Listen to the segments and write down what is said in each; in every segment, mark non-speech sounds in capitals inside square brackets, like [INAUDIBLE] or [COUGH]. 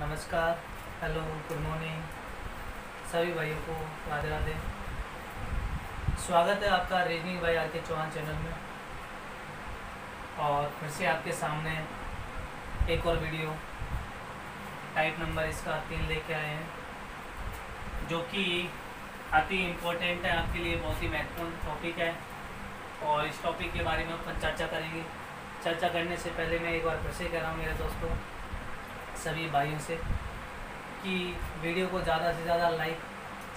नमस्कार। Hello good morning सभी भाइयों को राधे राधे स्वागत है आपका रीजनिंग भाई आर के चौहान चैनल में। और फिर से आपके सामने एक और वीडियो। टाइप नंबर इसका तीन लेके आए हैं, जो कि अति इम्पोर्टेंट है, आपके लिए बहुत ही महत्वपूर्ण टॉपिक है। और इस टॉपिक के बारे में अपन चर्चा करेंगे। चर्चा करने से पहले मैं एक बार फिर से कह रहा हूँ मेरे दोस्तों सभी भाइयों से कि वीडियो को ज़्यादा से ज़्यादा लाइक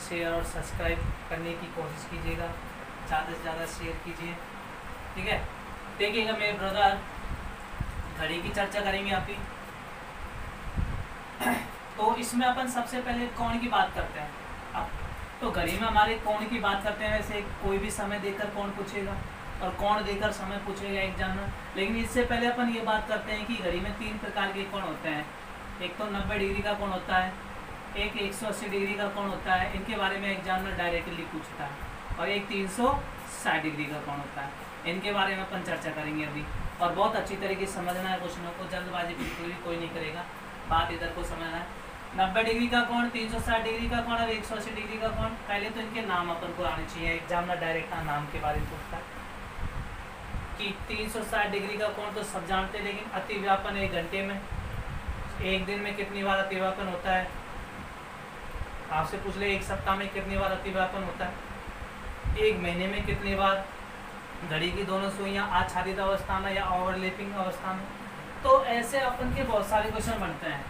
शेयर और सब्सक्राइब करने की कोशिश कीजिएगा। ज़्यादा से ज़्यादा शेयर कीजिए। ठीक है? देखिएगा मेरे ब्रदर घड़ी की चर्चा करेंगे आपकी तो इसमें अपन सबसे पहले कौन की बात करते हैं? अब तो घड़ी में हमारे कौन की बात करते हैं? वैसे कोई भी समय देकर कौन पूछेगा? और कौन देकर समय पूछेगा एग्ज़ाम में लेकिन इससे पहले अपन ये बात करते हैं कि घड़ी में तीन प्रकार के कौन होते हैं। एक तो 90 डिग्री का कोण होता है, एक 180 डिग्री का कोण होता है, इनके बारे में एग्जामिनर डायरेक्टली पूछता है। और एक 360 डिग्री का कोण होता है। इनके बारे में अपन चर्चा करेंगे अभी। और बहुत अच्छी तरीके से समझना है क्वेश्चनों को, जल्दबाजी बिल्कुल भी कोई नहीं करेगा। बात इधर को समझना है। नब्बे डिग्री का कोण 360 डिग्री का कौन और एक सौ अस्सी डिग्री का कौन पहले तो इनके नाम अपन को आने चाहिए एग्जामिनर डायरेक्ट नाम के बारे में पूछता है। कि 360 डिग्री का कौन तो सब जानते हैं, लेकिन अति व्यापन एक घंटे में। एक दिन में कितनी बार अतिव्यापन होता है? आपसे पूछ ले, एक सप्ताह में कितनी बार अतिव्यापन होता है? एक महीने में कितनी बार? घड़ी की दोनों सुइयाँ आच्छादित अवस्था में या ओवरलेपिंग अवस्था में? तो ऐसे अपन के बहुत सारे क्वेश्चन बनते हैं।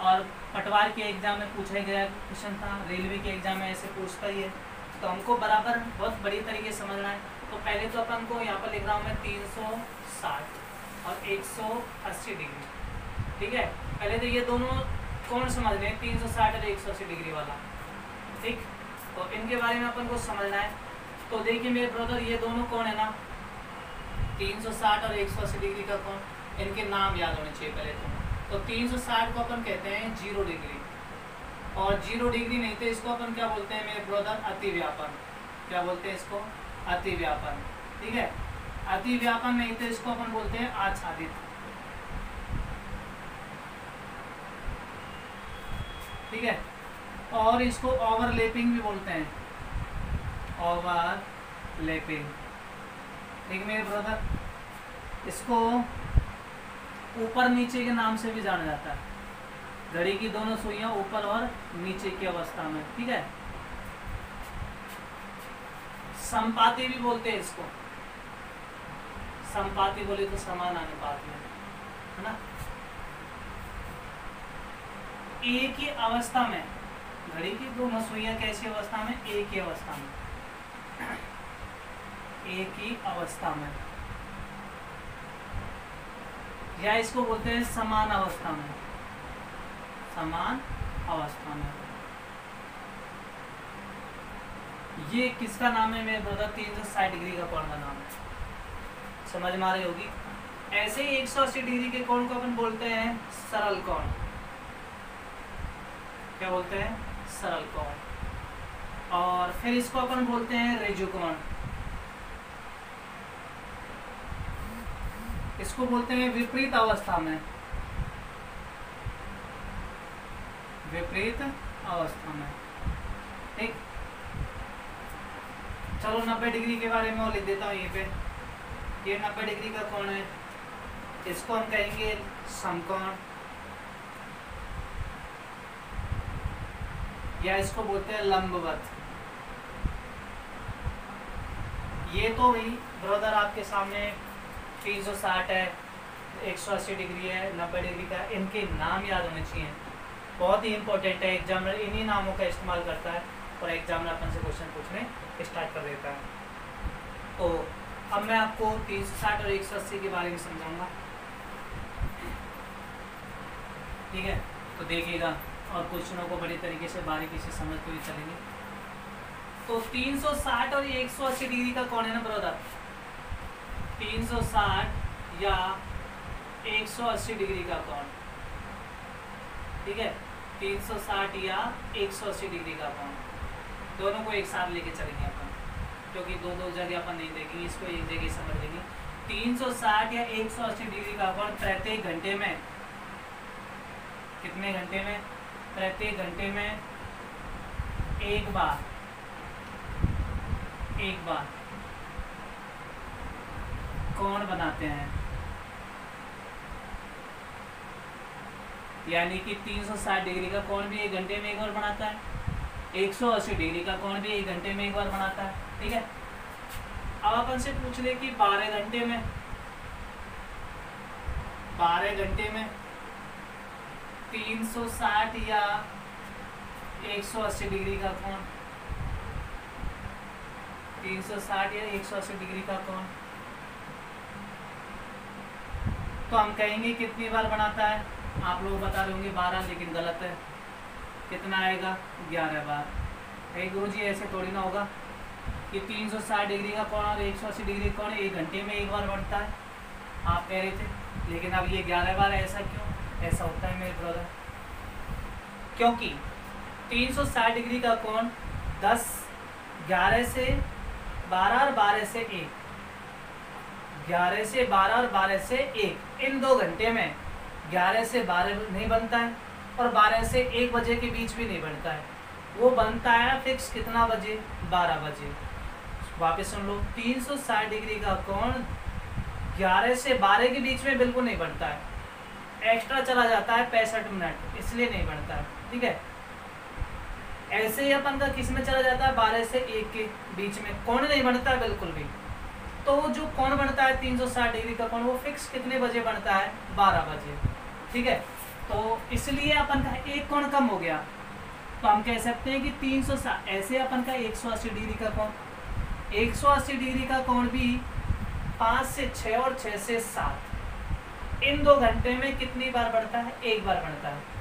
और पटवार के एग्ज़ाम में पूछा गया क्वेश्चन था रेलवे के एग्ज़ाम में ऐसे पूछता ही है। तो हमको बराबर बहुत बड़ी तरीके से समझना है। तो पहले तो अपन को यहाँ पर लिख रहा हूँ मैं तीन सौ साठ और एक सौ अस्सी डिग्री। ठीक है? पहले तो ये दोनों कौन समझ हैं? तीन सौ साठ और एक सौ अस्सी डिग्री वाला। ठीक? तो इनके बारे में अपन को समझना है। तो देखिए मेरे ब्रदर ये दोनों कौन है ना? तीन सौ साठ और एक सौ अस्सी डिग्री का कौन? इनके नाम याद होने चाहिए पहले तो। तो तीन सौ साठ को अपन कहते हैं ज़ीरो डिग्री। और ज़ीरो डिग्री नहीं तो इसको अपन क्या बोलते हैं मेरे ब्रदर अति व्यापन क्या बोलते हैं इसको? अति व्यापन ठीक है? अति व्यापन नहीं तो इसको अपन बोलते हैं आच्छादित। ठीक है? और इसको ओवरलेपिंग भी बोलते हैं। ओवरलेपिंग ठीक मेरे ब्रदर इसको ऊपर नीचे के नाम से भी जाना जाता है। घड़ी की दोनों सुइयाँ ऊपर और नीचे की अवस्था में, ठीक है? संपाति भी बोलते हैं इसको। संपाति बोले तो समान अनुपात में, है ना? एक ही अवस्था में, घड़ी की दो मसुइया कैसी अवस्था में? एक ही अवस्था में। एक ही अवस्था में। या इसको बोलते हैं समान अवस्था में। समान अवस्था में। ये किसका नाम है मेरे ब्रदर तीन सौ साठ डिग्री का कोण का नाम है। समझ में आ रही होगी? ऐसे ही एक सौ अस्सी डिग्री के कोण को अपन बोलते हैं सरल कोण। क्या बोलते हैं? सरल कोण और फिर इसको अपन बोलते हैं रेजु कोण इसको बोलते हैं विपरीत अवस्था में। विपरीत अवस्था में। ठीक? चलो 90 डिग्री के बारे में लिख देता हूँ ये पे। ये 90 डिग्री का कोण है। इसको हम कहेंगे समकोण। या इसको बोलते हैं लंबवत। ये तो भाई ब्रदर आपके सामने 360 है 180 डिग्री है 90 डिग्री का, इनके नाम याद होने चाहिए। बहुत ही इंपॉर्टेंट है एग्जामिनर इन्हीं नामों का इस्तेमाल करता है और एग्जामिनर अपन से क्वेश्चन पूछने स्टार्ट कर देता है। तो अब मैं आपको 360 और 180 के बारे में समझाऊँगा। ठीक है? तो देखिएगा। और क्वेश्चनों को बड़ी तरीके से, बारीकी से समझते हुए चलेंगे। तो 360 और 180 डिग्री का कौन है ना ब्रदर 360 या 180 डिग्री का कौन? ठीक है? 360 या 180 डिग्री का कौन? दोनों को एक साथ लेके चलेंगे अपन, क्योंकि दो दो जगह अपन नहीं देखेंगे, इसको एक जगह समझ लेंगे। 360 या 180 डिग्री का कौन प्रत्येक घंटे में? कितने घंटे में? प्रत्येक घंटे में एक बार एक बार कौन बनाते हैं? यानी कि 360 डिग्री का कौन भी एक घंटे में एक बार बनाता है? 180 डिग्री का कौन भी एक घंटे में एक बार बनाता है, ठीक है? अब अपन से पूछ ले कि 12 घंटे में 12 घंटे में 360 या 180 डिग्री का कौन 360 या 180 डिग्री का कौन तो हम कहेंगे कितनी बार बनाता है? आप लोग बता रहे होंगे बारह, लेकिन गलत है। कितना आएगा? ग्यारह बार। एक गुरु जी ऐसे थोड़ी ना होगा कि 360 डिग्री का कौन और 180 डिग्री कौन एक घंटे में एक बार बनता है। आप कह रहे थे, लेकिन अब ये ग्यारह बार ऐसा क्यों? ऐसा होता है मेरे ब्रदर क्योंकि 360 डिग्री का कौन 10 11 से 12 और 12 से 1 11 से 12 और 12 से 1 इन दो घंटे में 11 से 12 नहीं बनता है और 12 से 1 बजे के बीच भी नहीं बनता है। वो बनता है फिक्स कितना बजे? 12 बजे। वापस सुन लो। 360 डिग्री का कोण 11 से 12 के बीच में बिल्कुल नहीं बनता है। एक्स्ट्रा चला जाता है पैंसठ मिनट, इसलिए नहीं बनता है ठीक है? ऐसे ही अपन का किसमें चला जाता है? 12 से एक के बीच में। कौन नहीं बनता बिल्कुल भी। तो जो कौन बनता है? 360 डिग्री का कौन? वो फिक्स कितने बजे बनता है? 12 बजे, ठीक है? तो इसलिए अपन का एक कोण कम हो गया? तो हम कह सकते हैं कि 360 ऐसे अपन का 180 डिग्री का कोण 180 डिग्री का कोण भी? पाँच से छः और छः से सात। इन दो घंटे में कितनी बार बढ़ता है? एक बार बढ़ता है।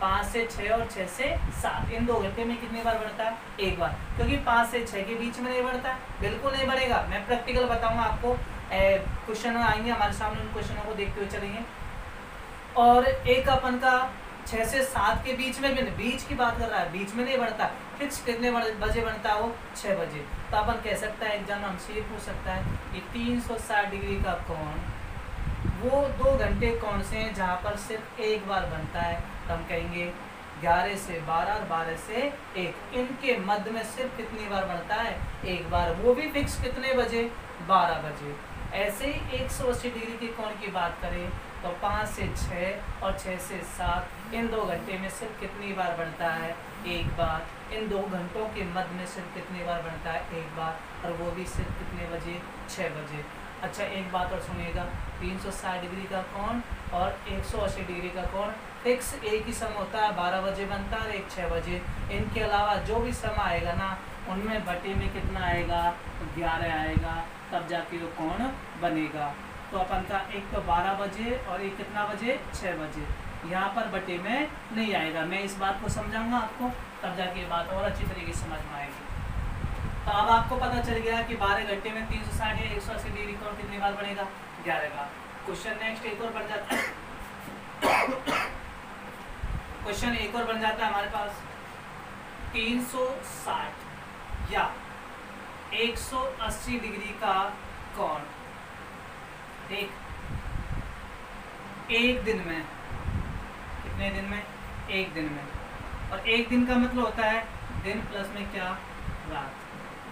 पाँच से छः और छः से सात। इन दो घंटे में कितनी बार बढ़ता है? एक बार। क्योंकि पाँच से छः के बीच में नहीं बढ़ता। बिल्कुल नहीं बढ़ेगा। मैं प्रैक्टिकल बताऊँगा आपको। क्वेश्चन आएँगे, हमारे सामने उन क्वेश्चनों को देखते हुए चलेंगे। और एक अपन का छः से सात के बीच में भी बीच की बात कर रहा है, बीच में नहीं बढ़ता। फिक्स कितने बजे बनता है? वो छः बजे। तो अपन कह सकता है, एग्ज़ाम हमसे ये पूछ सकता है कि तीन सौ साठ डिग्री का कोण वो दो घंटे कौन से हैं जहाँ पर सिर्फ़ एक बार बनता है? तो हम कहेंगे ग्यारह से बारह और बारह से एक। इनके मध्य में सिर्फ़ कितनी बार बनता है? एक बार। वो भी फिक्स कितने बजे? बारह बजे। ऐसे ही एक सौ अस्सी डिग्री के कोण की बात करें तो पाँच से छः और छः से सात, इन दो घंटे में सिर्फ़ कितनी बार बनता है? एक बार। इन दो घंटों के मध्य में सिर्फ़ कितनी बार बनता है? एक बार। और वो भी सिर्फ़ कितने बजे? छः बजे। अच्छा एक बात और सुनिएगा 360 डिग्री का कोण और 180 डिग्री का फिक्स एक ही सम होता है 12 बजे बनता है एक छः बजे। इनके अलावा जो भी सम आएगा ना, उनमें बटे में कितना आएगा? ग्यारह आएगा, तब जाके वो कोण बनेगा। तो अपन का एक तो बारह बजे और एक कितना बजे? छः बजे। यहाँ पर बटे में नहीं आएगा। मैं इस बात को समझाऊँगा आपको, तब जाके ये बात और अच्छी तरीके से समझ में आएगी। तो अब आपको पता चल गया कि बारह घंटे में तीन सौ साठ या एक सौ अस्सी डिग्री कौन कितनी बार बनेगा? ग्यारह बार। क्वेश्चन नेक्स्ट एक और बन जाता है। क्वेश्चन एक और बन जाता है हमारे पास। तीन सौ साठ या एक सौ अस्सी डिग्री का कौन? एक। एक दिन में। कितने दिन में? एक दिन में। और एक दिन का मतलब होता है दिन प्लस में क्या? रात।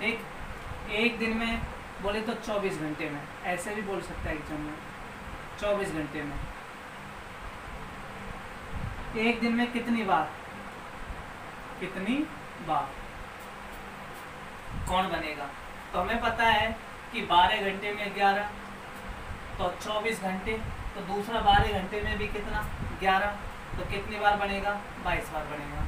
एक एक दिन में बोले तो 24 घंटे में, ऐसे भी बोल सकता है एग्ज़ाम में 24 घंटे में। एक दिन में कितनी बार? कितनी बार? कौन बनेगा? तो हमें पता है कि 12 घंटे में 11 तो 24 घंटे तो दूसरा बारह घंटे में भी कितना? 11 तो कितनी बार बनेगा? 22 बार बनेगा।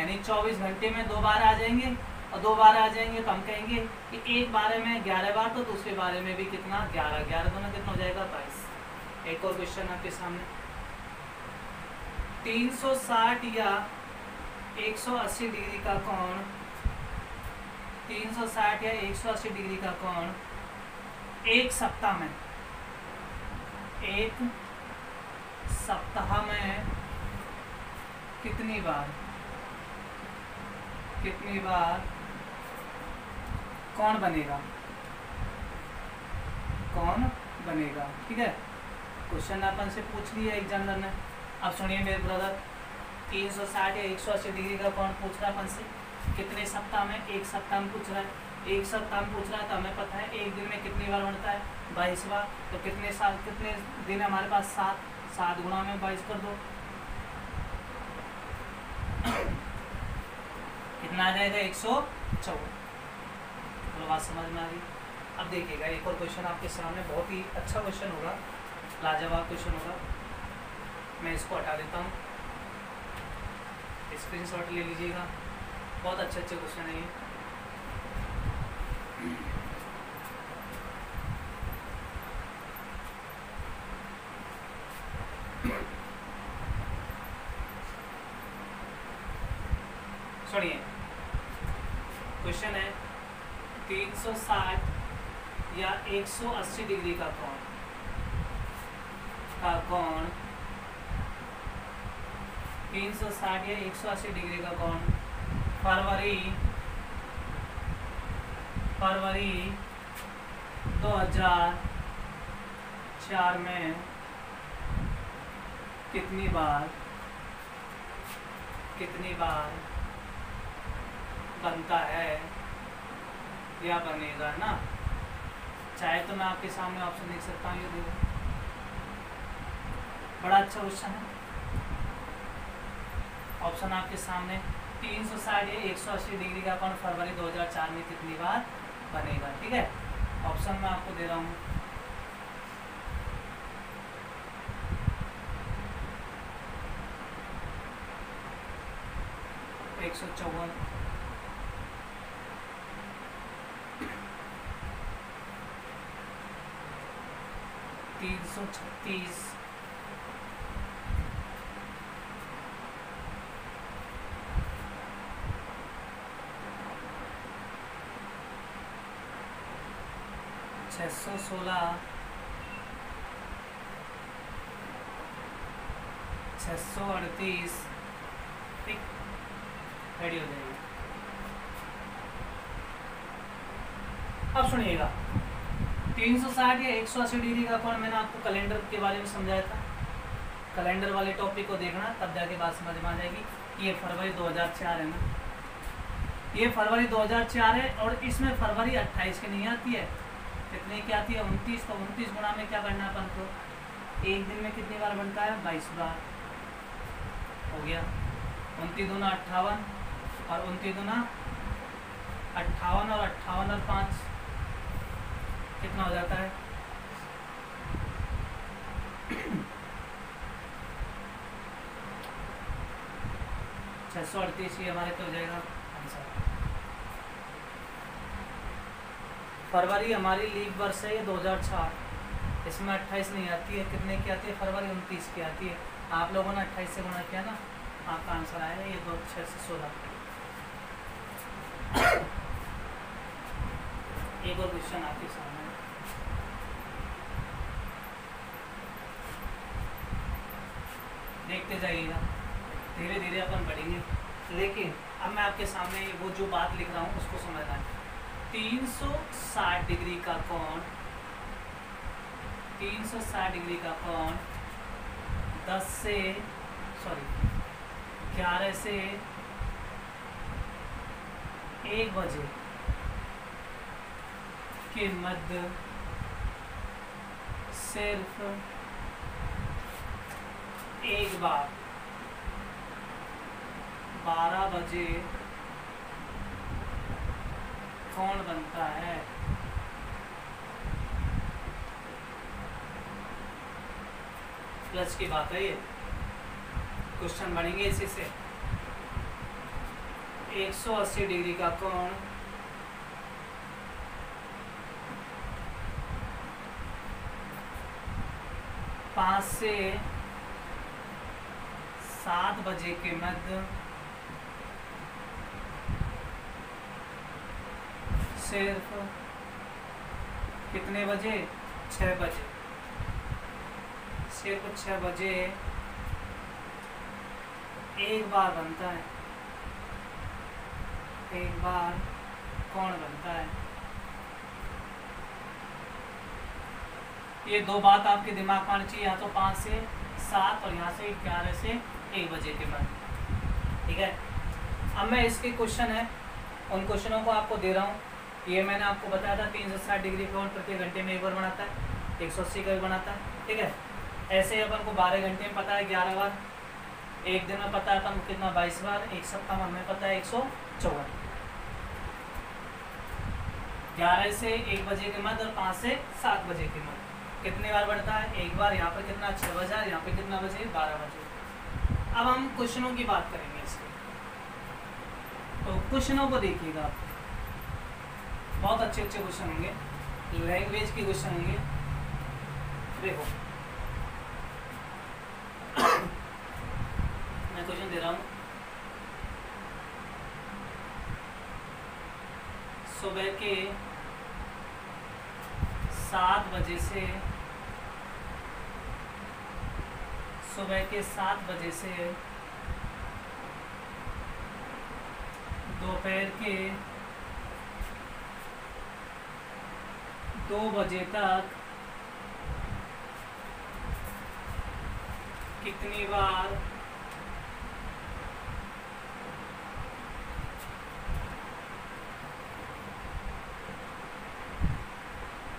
यानी 24 घंटे में दो बार आ जाएँगे और दो बार आ जाएँगे तो हम कहेंगे कि एक बारे में 11 बार तो दूसरे बारे में भी कितना? 11 11 दोनों कितना हो जाएगा? 22 एक और क्वेश्चन आपके सामने। 360 या 180 डिग्री का कोण? 360 या 180 डिग्री का कोण? एक सप्ताह में। एक सप्ताह में कितनी बार? कितनी बार? कौन बनेगा? कौन बनेगा? ठीक है? क्वेश्चन अपन से पूछ लिया एग्जामिनर ने। अब सुनिए मेरे ब्रदर तीन सौ साठ या एक सौ अस्सी डिग्री का कौन पूछ रहा है अपन से? कितने सप्ताह में? एक सप्ताह में पूछ रहा है। एक सप्ताह में पूछ रहा है तो हमें पता है एक दिन में कितनी बार बनता है? बाईस बार। तो कितने साल, कितने दिन हमारे पास? सात। सात गुणा में बाईस कर दो। [COUGHS] कितना आ जाएगा? एक सौ चौवन। तो बात समझ में आ गई। अब देखिएगा, एक और क्वेश्चन आपके सामने, बहुत ही अच्छा क्वेश्चन होगा, लाजवाब क्वेश्चन होगा। मैं इसको हटा देता हूँ। स्क्रीन शॉट ले लीजिएगा। बहुत अच्छे अच्छे क्वेश्चन है ये सुनिए क्वेश्चन है 360 या 180 डिग्री का कोण। का कोण 360 या 180 डिग्री का कोण। फरवरी फरवरी 2004 में कितनी बार कितनी बार बनता है या बनेगा ना? चाहे तो मैं आपके सामने ऑप्शन देख सकता हूँ, ये देखो। बड़ा अच्छा क्वेश्चन है। ऑप्शन आपके सामने तीन सौ साठ या एक सौ अस्सी डिग्री का कौन फरवरी 2004 में कितनी बार बनेगा, ठीक है? ऑप्शन मैं आपको दे रहा हूँ। एक सौ चौवन। तीन सौ छत्तीस छः सौ सोलह छः सौ अड़तीस ठीक रेडी हो जाएगी अब सुनिएगा। तीन सौ साठ या एक सौ अस्सी डिग्री का कोण मैंने आपको कैलेंडर के बारे में समझाया था। कैलेंडर वाले टॉपिक को देखना, तब जाके बात समझ में आ जाएगी ये फरवरी 2004 है ना। ये फरवरी 2004 है और इसमें फरवरी 28 की नहीं आती है। कितने की आती है? उनतीस तो उनतीस गुना में क्या करना अपन को? एक दिन में कितनी बार बनता है? बाईस बार। हो गया। उनतीस दूना अट्ठावन और उनतीस दूना अट्ठावन और अट्ठावन और पाँच। कितना हो जाता है? छः सौ अड़तीस ही हमारे तो हो जाएगा। फरवरी हमारी लीव वर्ष है, ये दो हज़ार छः इसमें अट्ठाईस नहीं आती है। कितने की आती है? फरवरी उनतीस की आती है। आप लोगों ने अट्ठाईस से गुणा किया ना, आपका आंसर आया ये दो छः से सोलह। एक और क्वेश्चन आपके सामने। देखते जाइएगा। धीरे धीरे अपन बढ़ेंगे। लेकिन अब मैं आपके सामने वो जो बात लिख रहा हूँ, उसको समझना है। तीन सौ साठ डिग्री का सौ साठ डिग्री का कोण दस से सॉरी ग्यारह से एक बजे के मध्य सिर्फ़ एक बार। बारह बजे कौन बनता है। प्लस की बात है ये। क्वेश्चन बनेंगे इसी से। 180 डिग्री का कोण। पाँच से सात बजे के मध्य सिर्फ़ कितने बजे? छः बजे। सिर्फ़ छः बजे एक बार बनता है। एक बार कौन बनता है? ये दो बात आपके दिमाग में आनी चाहिए, या तो पाँच से सात और यहाँ से ग्यारह से एक बजे के बाद। ठीक है? अब मैं इसके क्वेश्चन है, उन क्वेश्चनों को आपको दे रहा हूँ। ये मैंने आपको बताया था, तीन सौ साठ डिग्री कोण प्रति घंटे में एक बार बनाता है, एक सौ अस्सी का भी बनाता है। ठीक है? ऐसे ही अपन को बारह घंटे में पता है, ग्यारह बार। एक दिन में पता है अपन को कितना, बाईस बार। एक सप्ताह में हमें पता है, एक सौ चौवन। ग्यारह से एक बजे के मध्य और पाँच से सात बजे के मध्य। कितने बार बढ़ता है? एक बार। यहाँ पर कितना? छः बजे। यहाँ पर कितना बजे? बारह बजे। अब हम क्वेश्चनों की बात करेंगे इसके। तो क्वेश्चनों को देखिएगा आप। बहुत अच्छे अच्छे क्वेश्चन होंगे। लैंग्वेज के क्वेश्चन होंगे। देखो। मैं क्वेश्चन दे रहा हूँ। सुबह के सात बजे से सुबह के सात बजे से दोपहर के दो बजे तक कितनी बार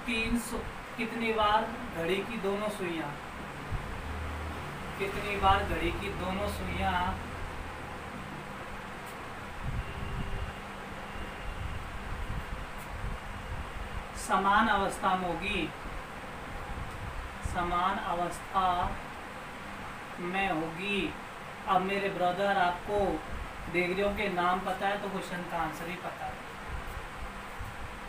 तीन सौ कितनी बार घड़ी की दोनों सुइयाँ? कितनी बार घड़ी की दोनों सुइया समान अवस्था में होगी। समान अवस्था में होगी। अब मेरे ब्रदर, आपको डिग्रियों के नाम पता है तो क्वेश्चन का आंसर ही पता है।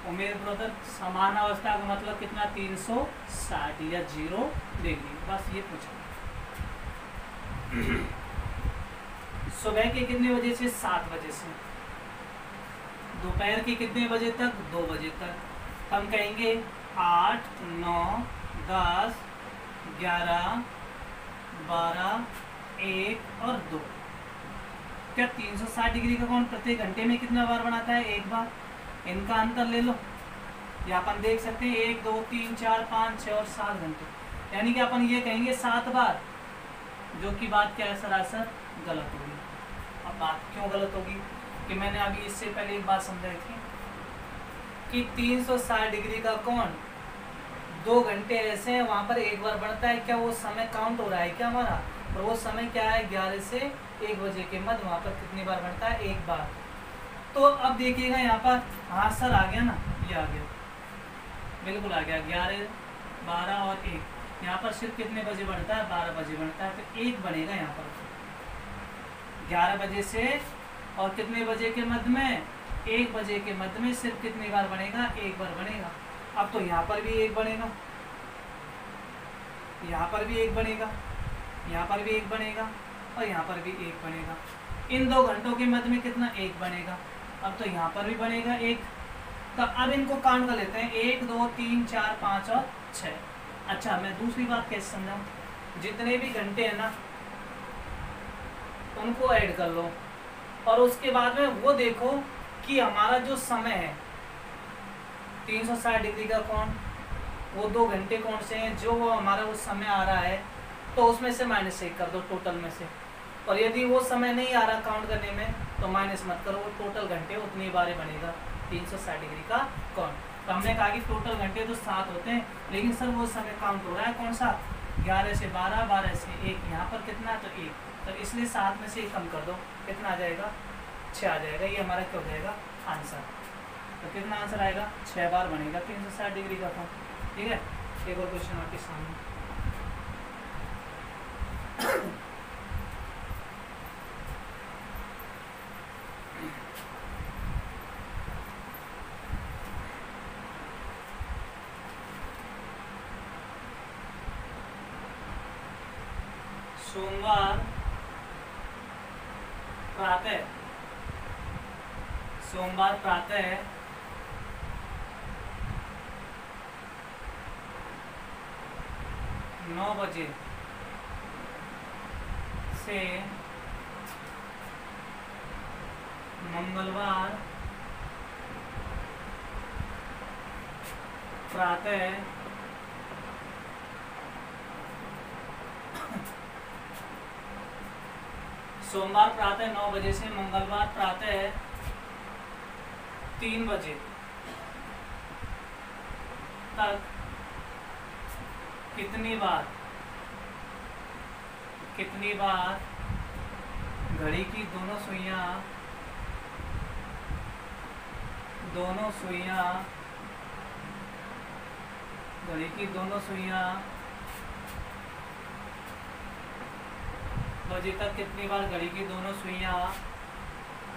और मेरे ब्रदर, समान अवस्था का मतलब कितना? तीन सौ साठ या ज़ीरो डिग्री। बस ये पूछा। सुबह के कितने बजे से सात बजे से? दोपहर के कितने बजे तक? दो बजे तक। हम कहेंगे आठ, नौ, दस, ग्यारह, बारह, एक और दो। क्या 360 डिग्री का कोण प्रत्येक घंटे में कितना बार बनाता है? एक बार। इनका अंतर ले लो। या अपन देख सकते हैं, एक, दो, तीन, चार, पाँच छः और सात घंटे। यानी कि अपन ये कहेंगे सात बार। जो कि बात क्या है, सरासर गलत होगी। अब बात क्यों गलत होगी? कि मैंने अभी इससे पहले एक बात समझाई थी कि 360 डिग्री का कोण दो घंटे ऐसे हैं, वहाँ पर एक बार बढ़ता है, क्या वो समय काउंट हो रहा है क्या हमारा? और वो समय क्या है? ग्यारह से एक बजे के मध्य, वहाँ पर कितनी बार बढ़ता है? एक बार। तो अब देखिएगा यहाँ पर हाँ सर, आ गया ना? ये आ गया। बिल्कुल आ गया। ग्यारह, बारह और एक। यहाँ पर सिर्फ़ कितने बजे बढ़ता है? बारह बजे बढ़ता है। तो एक बनेगा यहाँ पर। ग्यारह बजे से और कितने बजे के मध्य में? एक बजे के मध्य में सिर्फ़ कितनी बार बनेगा? एक बार बनेगा। अब तो यहाँ पर भी एक बनेगा। यहाँ पर भी एक बनेगा। यहाँ पर भी एक बनेगा और यहाँ पर भी एक बनेगा। इन दो घंटों के मध्य में कितना? एक बनेगा। अब तो यहाँ पर भी बनेगा एक। तो अब इनको काउंट कर लेते हैं। एक, दो, तीन, चार, पाँच और छः। अच्छा मैं दूसरी बात कैसे समझाऊँ? जितने भी घंटे हैं ना, उनको ऐड कर लो। और उसके बाद में वो देखो कि हमारा जो समय है 360 डिग्री का कौन वो दो घंटे कौन से हैं, जो वो हमारा वो समय आ रहा है तो उसमें से माइनस एक कर दो टोटल में से। और यदि वो समय नहीं आ रहा काउंट करने में तो माइनस मत करो, वो टोटल घंटे उतनी बारे बनेगा 360 डिग्री का कोण। तो हमने कहा कि टोटल घंटे तो सात होते हैं, लेकिन सर वो समय काउंट हो रहा है कौन सा? ग्यारह से बारह बारह से एक, यहाँ पर कितना तो एक। तो इसलिए सात में से एक कम कर दो, कितना आ जाएगा? छः आ जाएगा, ये हमारा क्या हो जाएगा? आंसर। तो कितना आंसर आएगा? छः बार बनेगा, तीन सौ साठ डिग्री का था। ठीक है? एक और क्वेश्चन आपके सामने। सोमवार प्रातः सोमवार प्रातः नौ बजे से मंगलवार प्रातः सोमवार प्रातः नौ बजे से मंगलवार प्रातः तीन बजे तक कितनी बार कितनी बार घड़ी की दोनों सुइयाँ दोनों सुइयाँ, घड़ी की दोनों सुइयाँ बजे तक कितनी बार घड़ी की दोनों सुइया।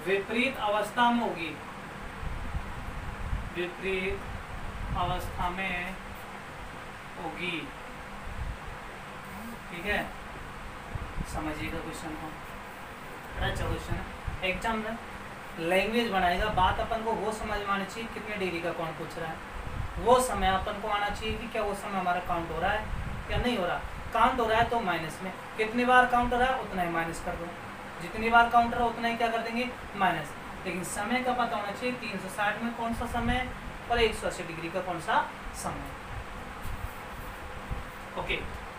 विपरीत अवस्था में होगी। विपरीत अवस्था में होगी। ठीक है? समझिएगा क्वेश्चन को। अच्छा क्वेश्चन है एग्ज़ाम में लैंग्वेज बनाएगा। बात अपन को वो समझ में आनी चाहिए कितने डिग्री का कौन पूछ रहा है। वो समय अपन को आना चाहिए कि क्या वो समय हमारा काउंट हो रहा है या नहीं हो रहा। काउंट हो रहा है तो माइनस में। कितनी बार काउंट हो रहा है, उतना ही माइनस कर दो। जितनी बार काउंट हो है, उतना ही क्या कर देंगे? माइनस। लेकिन समय का पता होना चाहिए, तीन सौ साठ में कौन सा समय और एक सौ अस्सी डिग्री का कौन सा समय। ओके,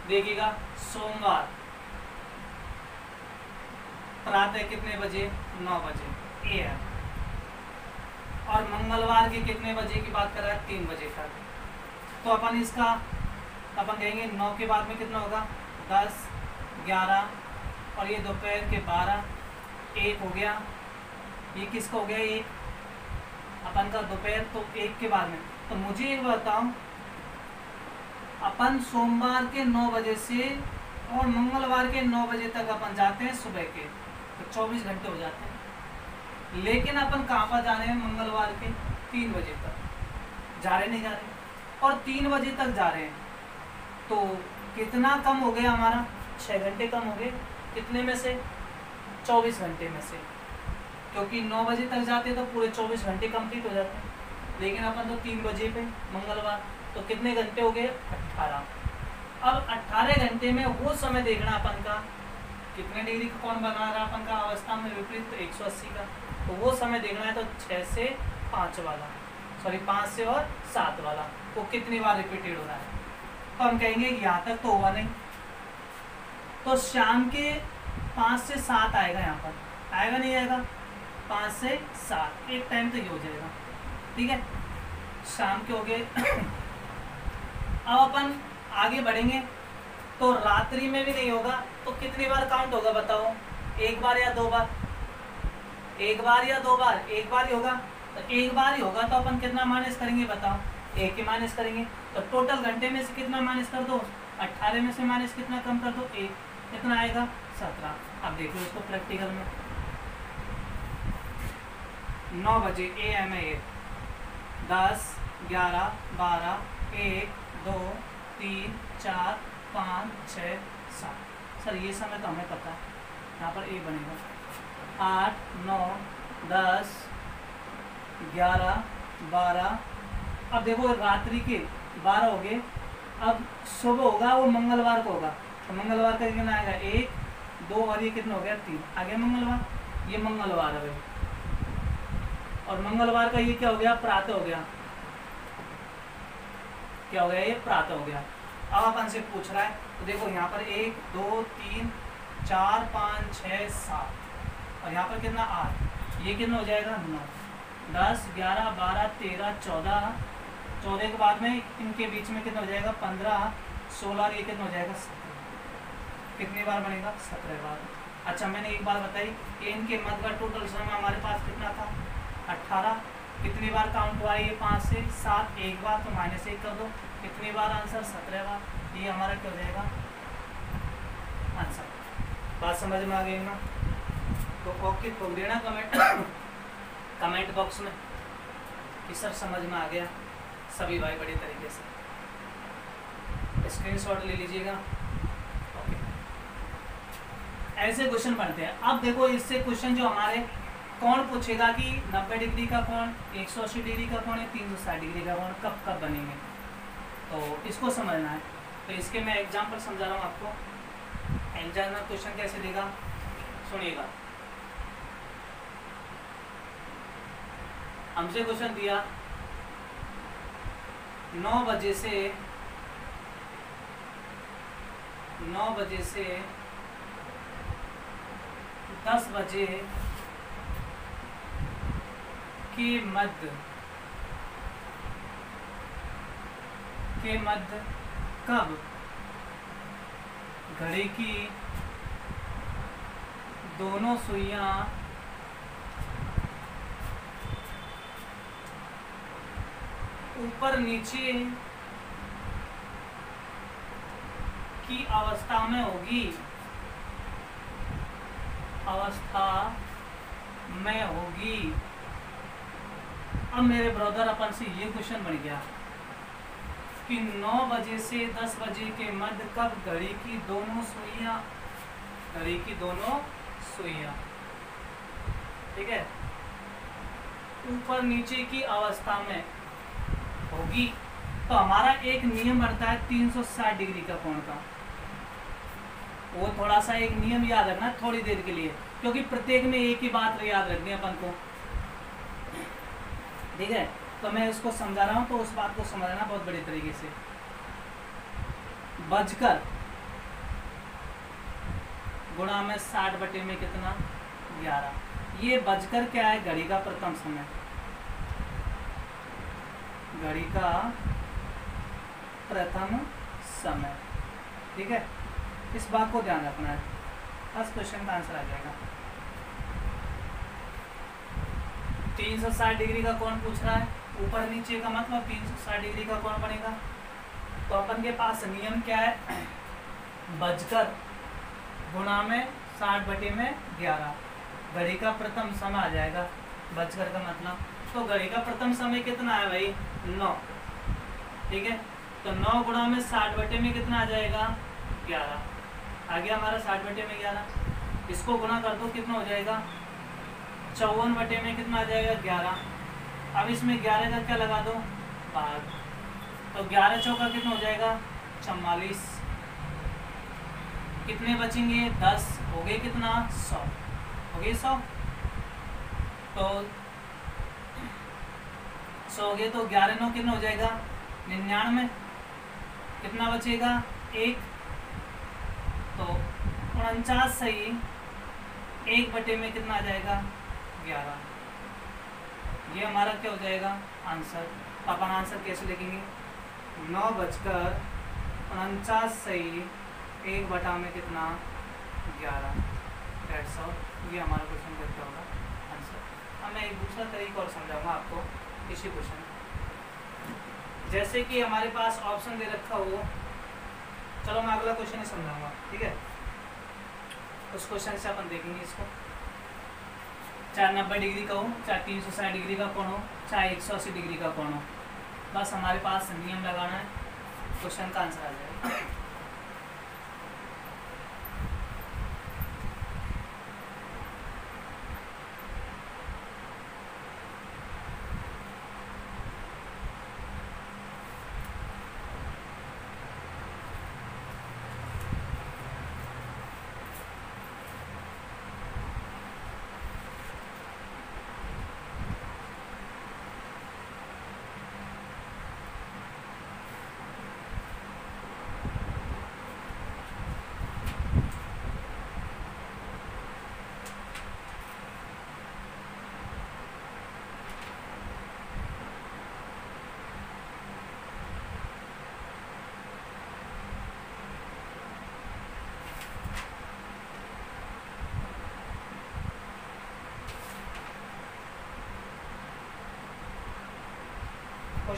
देखिएगा, सोमवार। प्रातः कितने बजे? नौ बजे। और मंगलवार के कितने बजे की बात कर रहा है? तीन बजे तक तो अपन इसका अपन कहेंगे नौ के बाद में कितना होगा? दस, ग्यारह, और ये दोपहर के बारह, एक हो गया। ये किसका हो गया? एक। अपन का दोपहर तो एक के बाद में। तो मुझे एक बताओ। अपन सोमवार के नौ बजे से और मंगलवार के नौ बजे तक अपन जाते हैं सुबह के। तो चौबीस घंटे हो जाते हैं। लेकिन अपन कहाँ पर जा रहे हैं? मंगलवार के तीन बजे तक। जा रहे नहीं जा रहे और तीन बजे तक जा रहे हैं। तो कितना कम हो गया हमारा? छः घंटे कम हो गए। कितने में से? चौबीस घंटे में से। क्योंकि नौ बजे तक जाते तो पूरे चौबीस घंटे कंप्लीट हो जाते लेकिन अपन तो तीन बजे पे मंगलवार तो कितने घंटे हो गए? अट्ठारह। अब अट्ठारह घंटे में वो समय देखना अपन का। कितने डिग्री का कौन बना रहा अपन का अवस्था में विपरीत? तो एक सौ अस्सी का। तो वो समय देखना है तो छः से पाँच वाला। सॉरी पाँच से और सात वाला। वो कितनी बार रिपीटेड हो रहा है? तो हम कहेंगे यहाँ तक तो हुआ नहीं। तो शाम के पाँच से सात आएगा यहाँ पर। आएगा नहीं आएगा? पाँच से सात। एक टाइम तो ये हो जाएगा। ठीक है? शाम के हो गए। [COUGHS] अब अपन आगे बढ़ेंगे। तो रात्रि में भी नहीं होगा। तो कितनी बार काउंट होगा बताओ? एक बार या दो बार? एक बार या दो बार? एक बार ही होगा। तो एक बार ही होगा तो अपन कितना माइनस करेंगे बताओ? एक ही माइनस करेंगे तो टोटल घंटे में से कितना माइनस कर दो? अट्ठारह में से माइनस कितना कम कर दो? एक। कितना आएगा? सत्रह। अब देखो इसको प्रैक्टिकल में। नौ बजे ए एम ए दस, ग्यारह, बारह, एक, दो, तीन, चार, पाँच छ सात। सर, ये समय तो हमें पता है। यहाँ पर ए बनेगा। आठ, नौ, दस, ग्यारह, बारह अब देखो, रात्रि के बारह हो गए। अब सुबह होगा, वो मंगलवार को होगा। तो मंगलवार का कितना आएगा? एक, दो, और ये कितना हो गया? तीन। आ गया मंगलवार? ये मंगलवार है भाई। और मंगलवार का ये क्या हो गया? प्रातः हो गया। क्या हो गया? ये प्रातः हो गया। अब अपन से पूछ रहा है तो देखो, यहाँ पर एक, दो, तीन, चार, पाँच छः सात। और यहाँ पर कितना? आठ। ये कितना हो जाएगा? नौ। दस, ग्यारह, बारह, तेरह, चौदह चौदह के बाद में इनके बीच में कितना हो जाएगा? पंद्रह, सोलह और ये कितना हो जाएगा? सत्रह। कितनी बार बनेगा? सत्रह बार। अच्छा मैंने एक बार बताई इनके मध्य का टोटल समय हमारे पास कितना था? अट्ठारह। कितनी बार काउंट हुआ ये पाँच से? सात। एक बार तो माइनस एक कर दो। कितनी बार आंसर सत्रह बार। ये हमारा क्या हो जाएगा? आंसर बात समझ में आ गई ना? तो ओके ठोक देना कमेंट कमेंट बॉक्स में। कि सर समझ में आ गया। सभी भाई बड़े तरीके से। स्क्रीनशॉट ले लीजिएगा। ओके ऐसे क्वेश्चन बनते हैं। अब देखो, इससे क्वेश्चन जो हमारे, कौन पूछेगा कि 90 डिग्री का कौन 180 डिग्री का कौन है 360 डिग्री का कौन कब कब बनेंगे? तो इसको समझना है। तो इसके मैं एग्ज़ाम्पल समझा रहा हूँ आपको। एग्ज़ाम में क्वेश्चन कैसे देगा? सुनिएगा। हमसे क्वेश्चन दिया। नौ बजे से, नौ बजे से दस बजे के मध्य के मध्य कब घड़ी की दोनों सुइयाँ ऊपर नीचे की अवस्था में होगी। अवस्था में होगी। अब मेरे ब्रदर अपन से ये क्वेश्चन बन गया कि 9 बजे से 10 बजे के मध्य कब घड़ी की दोनों सुइया, घड़ी की दोनों सुइया। ठीक है? ऊपर नीचे की अवस्था में होगी। तो हमारा एक नियम बनता है 360 डिग्री का कोण का। वो थोड़ा सा एक नियम याद रखना थोड़ी देर के लिए, क्योंकि प्रत्येक में एक ही बात याद रखनी है अपन को। ठीक है? तो मैं उसको समझा रहा हूँ तो उस बात को समझना बहुत बड़ी तरीके से। बजकर गुणा में साठ बटे में कितना? ग्यारह। ये बजकर क्या है? घड़ी का प्रथम समय। घड़ी का प्रथम समय। ठीक है? इस बात को ध्यान रखना है। बस क्वेश्चन का आंसर आ जाएगा। तीन सौ साठ डिग्री का कौन पूछ रहा है। ऊपर नीचे का मतलब तीन सौ साठ डिग्री का कौन बनेगा। तो अपन के पास नियम क्या है? बजकर गुणा में साठ बटे में ग्यारह। घड़ी का प्रथम समय आ जाएगा। बजकर का मतलब। तो घड़ी का प्रथम समय कितना है भाई? नौ। ठीक है? तो नौ गुणा में साठ बटे में कितना आ जाएगा? ग्यारह। आ गया हमारा साठ बटे में ग्यारह। इसको गुणा कर दो, कितना हो जाएगा? चौवन बटे में कितना आ जाएगा? ग्यारह। अब इसमें ग्यारह का क्या लगा दो? भाग तो ग्यारह चौका कितना हो जाएगा? चवालीस। कितने बचेंगे? दस। हो गए कितना? सौ। हो गए सौ? तो सौ हो गए तो ग्यारह नौ कितना हो जाएगा? निन्यानवे। कितना बचेगा? एक। तो उनचास सही। एक बटे में कितना आ जाएगा? ग्यारह। ये हमारा क्या हो जाएगा? आंसर। तो अपन आंसर कैसे लिखेंगे? नौ बजकर उनचास सही। एक बटा में कितना? ग्यारह। डेढ़ सौ ये हमारा क्वेश्चन क्या होगा। आंसर। अब मैं एक दूसरा तरीका और समझाऊँगा आपको। इसी क्वेश्चन जैसे कि हमारे पास ऑप्शन दे रखा हो, चलो मैं अगला क्वेश्चन ही समझाऊँगा, ठीक है? उस क्वेश्चन से अपन देखेंगे इसको। चाहे नब्बे डिग्री का हो, चाहे तीन सौ साठ डिग्री का कोण हो, चाहे एक सौ अस्सी डिग्री का कोण हो, बस हमारे पास नियम लगाना है क्वेश्चन का आंसर आ जाएगा।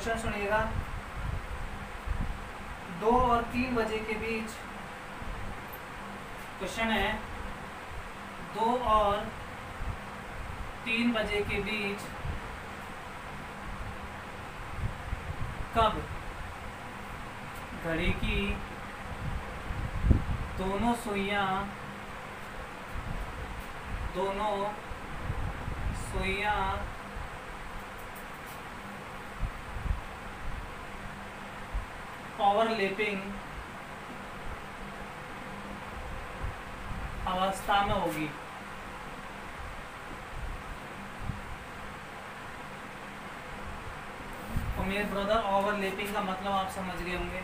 क्वेश्चन सुनिएगा। दो और तीन बजे के बीच क्वेश्चन है। दो और तीन बजे के बीच कब घड़ी की दोनों सुइयाँ दोनों सुइयाँ पावर लेपिंग अवस्था में होगी तो मेरे ब्रदर ओवरलेपिंग का मतलब आप समझ गए होंगे।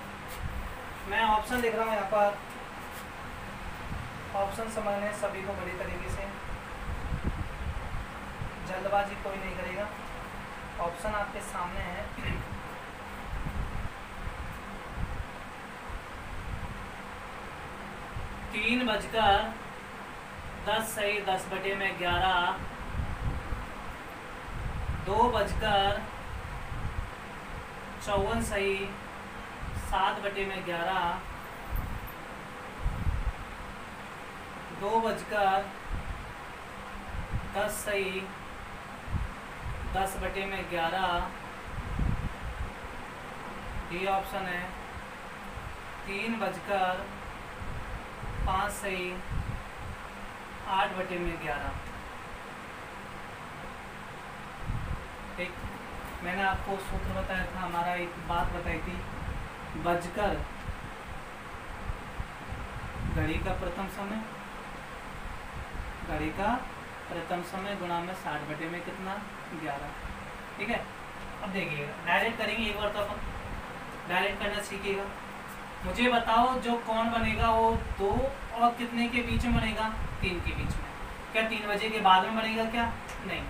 मैं ऑप्शन देख रहा हूँ यहाँ पर। ऑप्शन समझने सभी को बड़ी तरीके से। जल्दबाजी कोई नहीं करेगा। ऑप्शन आपके सामने है। तीन बजकर दस सही दस बटे में ग्यारह। दो बजकर चौवन सही सात बटे में ग्यारह। दो बजकर दस सही दस बटे में ग्यारह। डी ऑप्शन है। तीन बजकर पाँच सही आठ बटे में ग्यारह। ठीक? मैंने आपको सूत्र बताया था, हमारा एक बात बताई थी, बजकर घड़ी का प्रथम समय, घड़ी का प्रथम समय गुणा में साठ बटे में कितना? ग्यारह। ठीक है? अब देखिएगा डायरेक्ट करेंगे एक बार तो अपन। डायरेक्ट करना सीखिएगा। मुझे बताओ जो कौन बनेगा वो दो और कितने के बीच में बनेगा? तीन के बीच में। क्या तीन बजे के बाद में बनेगा क्या? नहीं।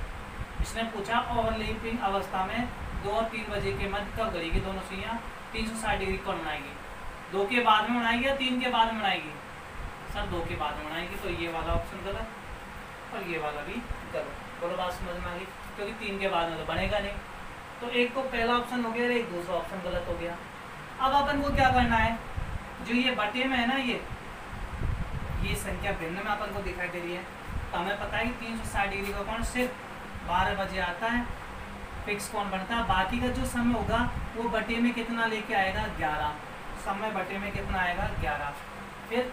इसने पूछा ओवरलैपिंग अवस्था में दो और तीन बजे के मध्य कब करेगी दोनों सुइयाँ तीन सौ साठ डिग्री कौन बनाएगी? दो के बाद में बनाएगी या तीन के बाद में बनाएगी? सर, दो के बाद में बनाएगी तो ये वाला ऑप्शन गलत और ये वाला भी गलत। बोलो, बात समझ में आ गई? क्योंकि तीन के बाद में तो बनेगा नहीं। तो एक तो पहला ऑप्शन हो गया एक दूसरा ऑप्शन गलत हो गया। अब अपन को क्या करना है? जो ये बटे में है ना ये ये संख्या भिन्न में अपन को दिखाई दे रही है। तो हमें पता है कि तीन सौ साठ डिग्री का कौन सिर्फ़ बारह बजे आता है। फिक्स कौन बनता है। बाकी का जो समय होगा, वो बटे में कितना लेके आएगा? ग्यारह। समय बटे में कितना आएगा? ग्यारह। फिर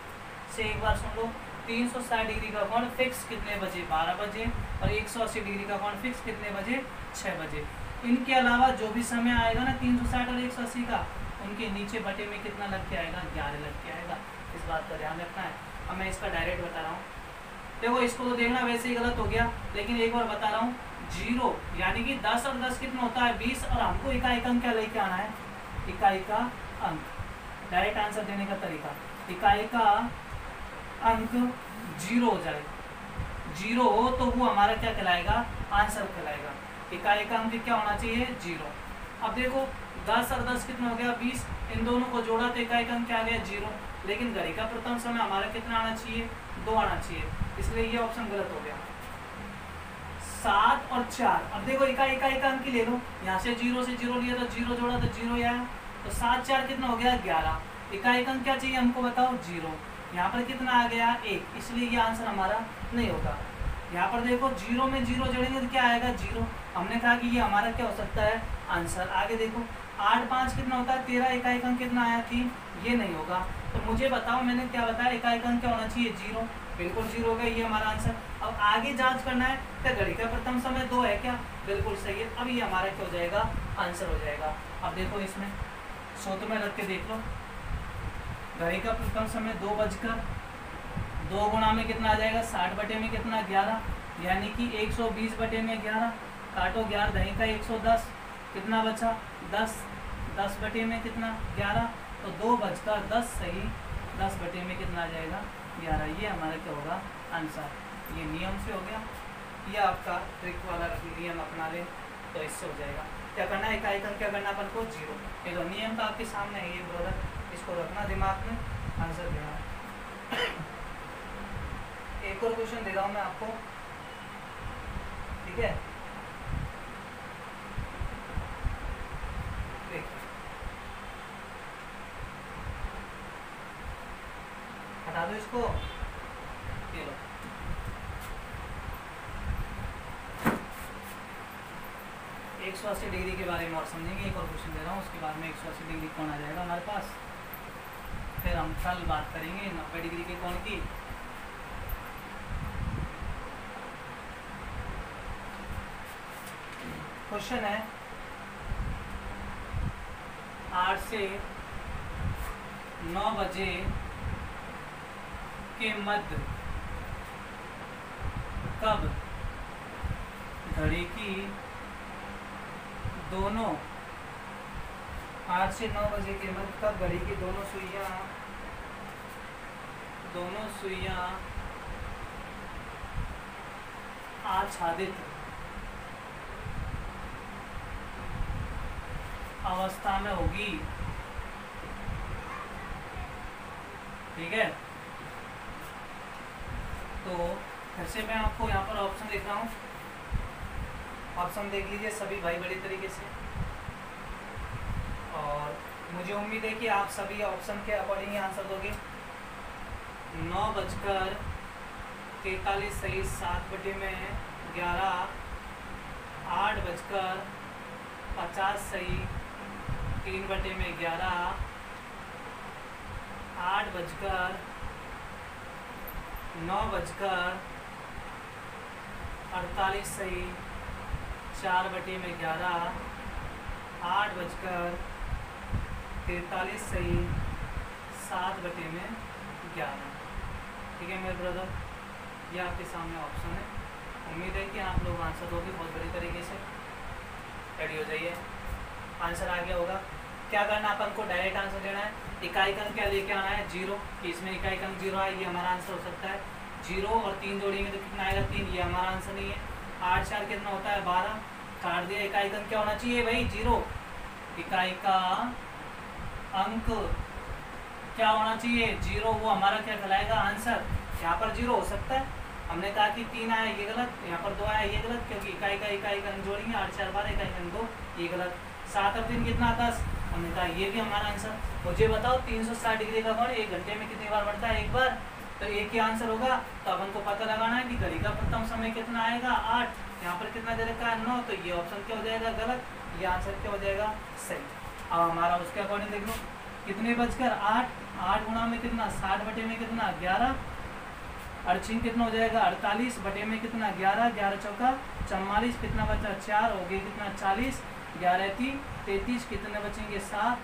से एक बार सुन लो। तीन सौ साठ डिग्री का कौन फिक्स कितने बजे? बारह बजे। और एक सौ अस्सी डिग्री का कौन फिक्स कितने बजे? छः बजे। इनके अलावा जो भी समय आएगा ना तीन सौ साठ और एक सौ अस्सी का उनके नीचे बटे में कितना लग के आएगा? ग्यारह लग के आएगा। इस बात का ध्यान रखना है। अब मैं इसका डायरेक्ट बता रहा हूँ। देखो, इसको तो देखना वैसे ही गलत हो गया, लेकिन एक बार बता रहा हूँ। ज़ीरो, यानी कि दस और दस कितना होता है? बीस, और हमको इकाई अंक क्या लेके आना है? इकाई का अंक। डायरेक्ट आंसर देने का तरीका। इकाई का अंक ज़ीरो हो जाए। ज़ीरो हो तो वो हमारा क्या कहलाएगा? आंसर कहलाएगा। इकाई का अंक क्या होना चाहिए? ज़ीरो। अब देखो दस और दस कितना हो गया? बीस। इन दोनों को जोड़ा तो इकाई अंक क्या आ गया ज़ीरो। लेकिन घड़ी का प्रथम समय हमारा कितना आना चाहिए? दो आना चाहिए। इसलिए ये ऑप्शन गलत हो गया। सात और चार। अब देखो इकाई इकाई का अंक ले लो। यहाँ से ज़ीरो से ज़ीरो लिया तो ज़ीरो जोड़ा तो ज़ीरो आया तो सात, चार कितना हो गया? ग्यारह। इकाई का अंक क्या चाहिए हमको बताओ? ज़ीरो। यहाँ पर कितना आ गया? एक। इसलिए ये आंसर हमारा नहीं होगा। यहाँ पर देखो, ज़ीरो में ज़ीरो जोड़ेंगे तो क्या आएगा? ज़ीरो। हमने कहा कि ये हमारा क्या हो सकता है? आंसर आगे देखो। आठ पाँच कितना होता है? तेरह इकाई अंक कितना आया? थी ये नहीं होगा। तो मुझे बताओ, मैंने क्या बताया? इकाई अंक क्या होना चाहिए? ज़ीरो। बिल्कुल ज़ीरो होगा ये हमारा आंसर। अब आगे जाँच करना है। क्या घड़ी का प्रथम समय दो है क्या? बिल्कुल सही है। अब ये हमारा क्या हो जाएगा? आंसर हो जाएगा। अब देखो इसमें। सूत्र में रख के देख लो। घड़ी का प्रथम समय दो बजकर दो गुणा में कितना आ जाएगा? साठ बटे में कितना? ग्यारह। यानी कि एक सौ बीस बटे में ग्यारह। काटो ग्यारह, दही का एक सौ दस। कितना बचा? दस। दस बटे में कितना? ग्यारह। तो दो बजकर दस सही, दस बटे में कितना आ जाएगा? ग्यारह। ये हमारा क्या होगा? आंसर। ये नियम से हो गया। ये आपका ट्रिक वाला नियम अपना ले तो इससे हो जाएगा। क्या करना है? इकाई क्या करना अपन को? ज़ीरो। ये तो नियम तो आपके सामने है ये ब्रदर इसको रखना दिमाग में। आंसर देना। एक और क्वेश्चन दे रहा हूँ मैं आपको। ठीक है हटा दो लो एक सौ अस्सी डिग्री के बारे में और समझेंगे, एक और क्वेश्चन दे रहा हूँ, उसके बाद में एक सौ अस्सी डिग्री कौन आ जाएगा हमारे पास? फिर हम कल बात करेंगे, नब्बे डिग्री के कौन की? क्वेश्चन है, आठ से नौ बजे के मध्य कब? घड़ी की दोनों आठ से नौ बजे के मध्य कब? घड़ी की दोनों सुइया दोनों सुइया आच्छादित अवस्था में होगी। ठीक है? तो फिर से मैं आपको यहाँ पर ऑप्शन देख रहा हूँ। ऑप्शन देख लीजिए सभी भाई बड़े तरीके से। और मुझे उम्मीद है कि आप सभी ऑप्शन के अकॉर्डिंग ही आंसर दोगे। नौ बजकर तैतालीस सही सात बजे में ग्यारह, आठ बजकर पचास सही तीन बटे में ग्यारह, आठ बजकर नौ बजकर अड़तालीस सही, चार बटे में ग्यारह, आठ बजकर तैतालीस सही, सात बटे में ग्यारह। ठीक है मेरे ब्रदर ये आपके सामने ऑप्शन है। उम्मीद है कि आप लोग आंसर दोगे, बहुत बड़ी तरीके से। रेडी हो जाइए। आंसर आ गया होगा। क्या करना है अपन को डायरेक्ट आंसर देना है। इकाई अंक क्या लेके आना है? ज़ीरो कि इसमें इकाई अंक ज़ीरो है ये हमारा आंसर हो सकता है। ज़ीरो और तीन जोड़ेंगे तो कितना आएगा? तीन। ये हमारा आंसर नहीं है। आठ चार कितना होता है? बारह। काट दिया इकाई अंक क्या होना चाहिए भाई? ज़ीरो इकाई का अंक क्या होना चाहिए? ज़ीरो वो हमारा क्या कहलाएगा? आंसर यहाँ पर ज़ीरो हो सकता है। हमने कहा कि तीन आया, ये गलत। यहाँ पर दो आया, ये गलत। क्योंकि इकाई का इकाई का अंक जोड़ेंगे आठ चार बारह इकाई का दो, ये गलत। सात और तीन कितना दस हमने कहा, ये भी हमारा आंसर मुझे बताओ, तीन सौ साठ डिग्री का कोण, एक घंटे में कितनी बार बढ़ता है एक बार? तो एक ही आंसर होगा तो अपन को पता लगाना है कि घड़ी का प्रथम समय कितना आएगा? आठ। यहाँ पर कितना दे रखा है? नौ। तो ये ऑप्शन क्या हो जाएगा? गलत। ये आंसर क्या हो जाएगा? सही। अब हमारा उसके अकॉर्डिंग देख लो। कितने बजकर आठ? आठ गुणा में कितना? साठ बटे में कितना? ग्यारह। अड़छीन कितना हो जाएगा? अड़तालीस बटे में कितना? ग्यारह। ग्यारह चौका चौवालीस। कितना बचा? चार। हो गए कितना? चालीस। ग्यारह तीन तैतीस कितने बचेंगे? सात।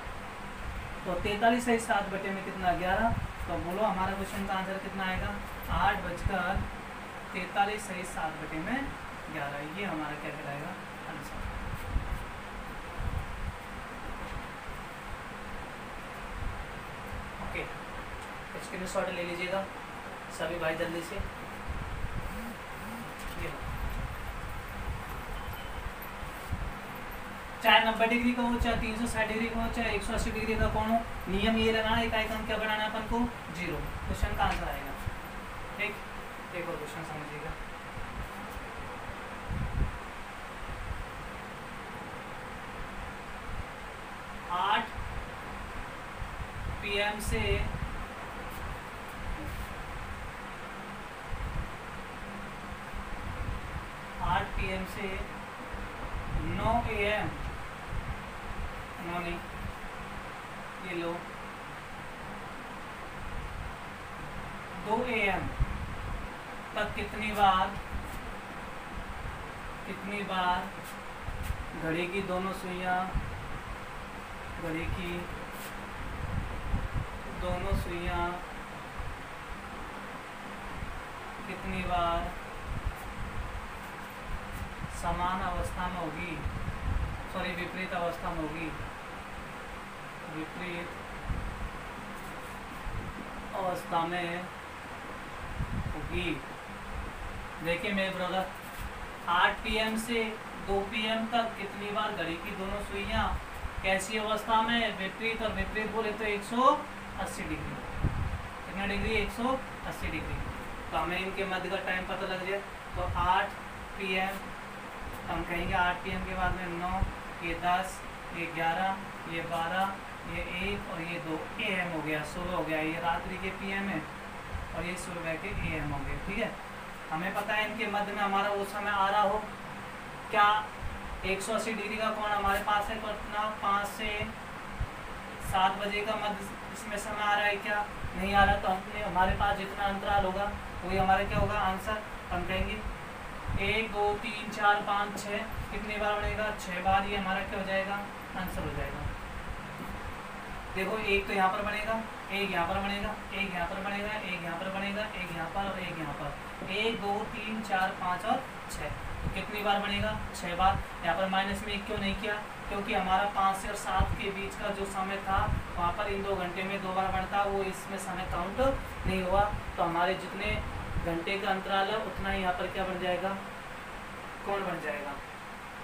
तो तैतालीस है सात बटे में कितना? ग्यारह। तो बोलो हमारा क्वेश्चन का आंसर कितना आएगा? आठ बजकर तैतालीस सही, सात बटे में ग्यारह। ये हमारा क्या कहलाएगा? आंसर। ओके स्क्रीन शॉट ले लीजिएगा। सभी भाई जल्दी से ये लो। चाहे नब्बे डिग्री का हो? चाहे तीन सौ साठ डिग्री का हो? चाहे एक सौ अस्सी डिग्री का कौन हो? नियम ये लगाना है इकाई का क्या बनाना है अपन को? ज़ीरो। क्वेश्चन का आंसर आएगा। ठीक? एक और क्वेश्चन समझिएगा। आठ पीएम से आठ पीएम से नौ एम नौ नहीं ये लो। दो एम तक कितनी बार कितनी बार घड़ी की दोनों सुइयाँ, घड़ी की दोनों सुइयाँ, कितनी बार समान अवस्था में होगी सॉरी विपरीत अवस्था में होगी विपरीत अवस्था में होगी। देखिए मेरे ब्रदर 8 पीएम से 2 पीएम तक कितनी बार घड़ी की दोनों सुइयाँ कैसी अवस्था में? विपरीत और विपरीत बोले तो 180 डिग्री। कितना डिग्री? 180 डिग्री। तो हमें इनके मध्य का टाइम पता लग जाए। तो 8 पीएम हम कहेंगे आठ पी के बाद में नौ, ये दस, ये ग्यारह, ये बारह ये एक और ये दो ए एम हो गया सुबह हो गया, ये रात्रि के पी एम है और ये सुबह के ए एम हो गए, ठीक है? हमें पता है इनके मध्य में हमारा वो समय आ रहा हो। क्या 180 डिग्री का कोण हमारे पास है? कितना पाँच से सात बजे का मध्य इसमें समय आ रहा है क्या? नहीं आ रहा तो हमने, हमारे पास जितना अंतराल होगा, वही हमारा क्या होगा? आंसर हम कहेंगे एक, दो, तीन, चार, पाँच छः कितनी बार बनेगा? छः बार, ये हमारा क्या हो जाएगा? आंसर हो जाएगा। देखो, एक तो यहाँ पर बनेगा, एक यहाँ पर बनेगा, एक यहाँ पर बनेगा, एक यहाँ पर बनेगा, एक यहाँ पर और एक यहाँ पर। एक, दो, तीन, चार, पाँच और छः। कितनी बार बनेगा? छः बार। यहाँ पर माइनस में एक क्यों नहीं किया? क्योंकि हमारा पाँच से और सात के बीच का जो समय था, वहाँ पर इन दो घंटे में दो बार बढ़ता, वो इसमें समय काउंट नहीं हुआ। तो हमारे जितने घंटे का अंतराल है, उतना ही यहाँ पर क्या बन जाएगा? कौन बन जाएगा?